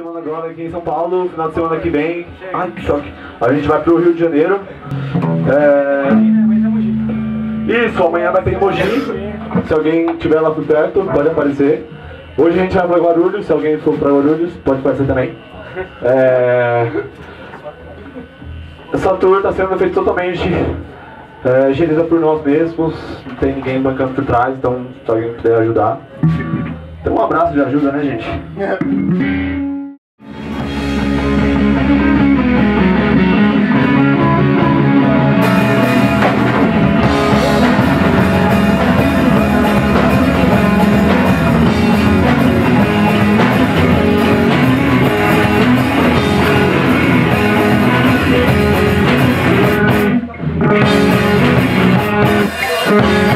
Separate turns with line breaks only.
semana agora aqui em São Paulo, final de semana que vem. Ai, que choque. A gente vai pro Rio de Janeiro. É... Isso, amanhã vai ter em Mogi. Se alguém estiver lá por perto, pode aparecer. Hoje a gente vai pra Guarulhos, se alguém for pra Guarulhos, pode aparecer também. É... Essa tour está sendo feita totalmente é, gerida por nós mesmos, não tem ninguém bancando por trás, então se alguém puder ajudar. Então um abraço de ajuda, né gente? Yeah.